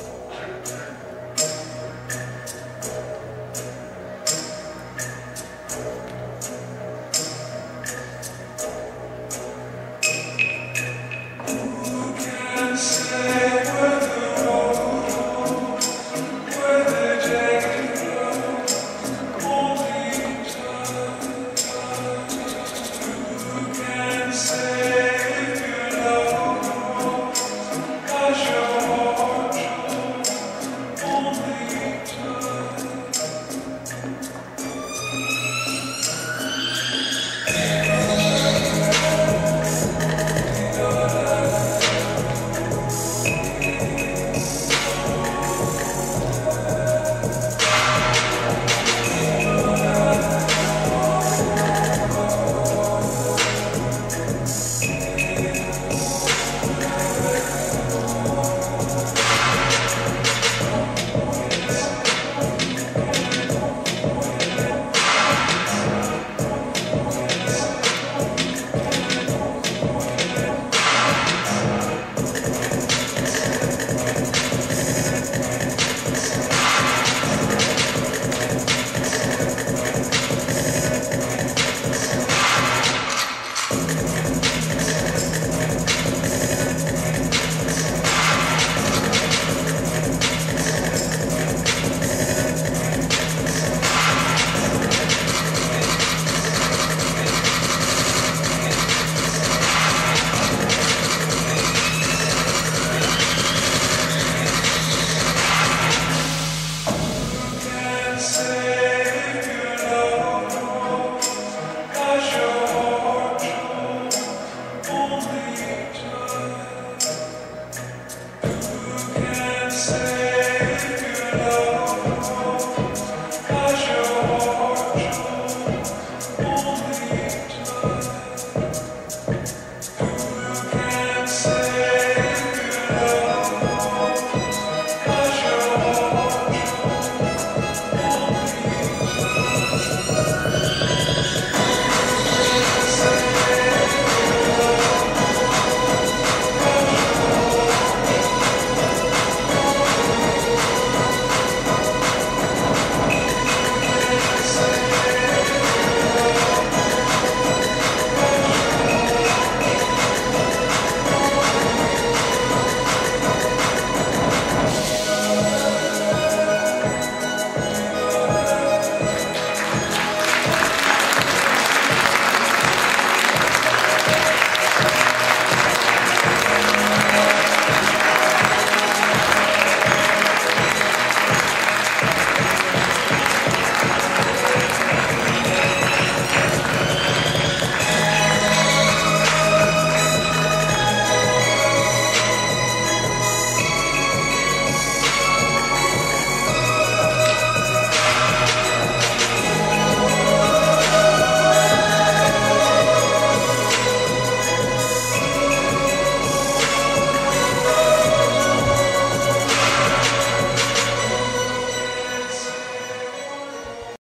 you.